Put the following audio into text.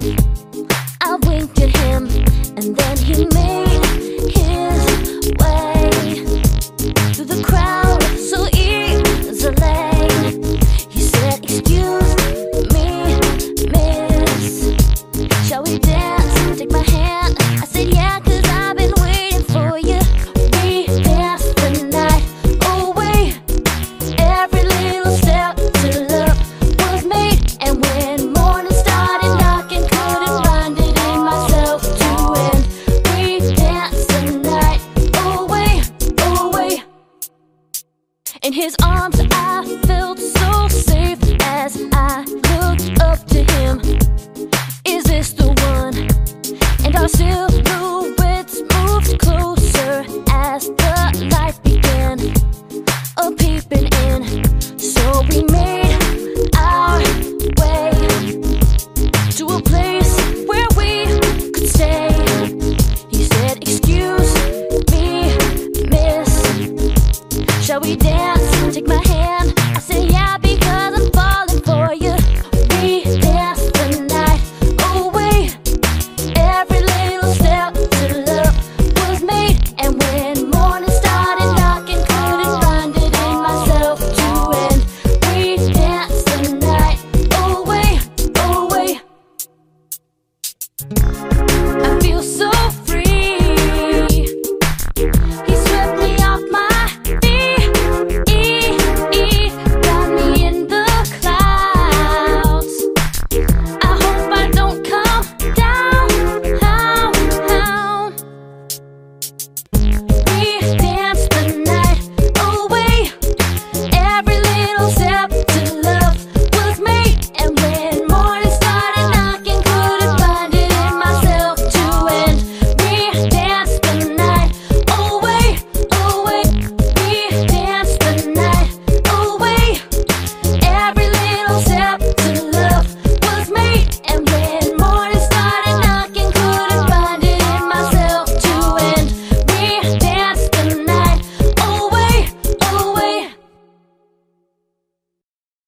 I wink In his arms, I felt so safe as I looked up to him. Is this the one? And our silhouettes moved closer as the light began, a peeping in. So we made our way to a place where we could stay. He said, Excuse me, miss, shall we dance? I feel so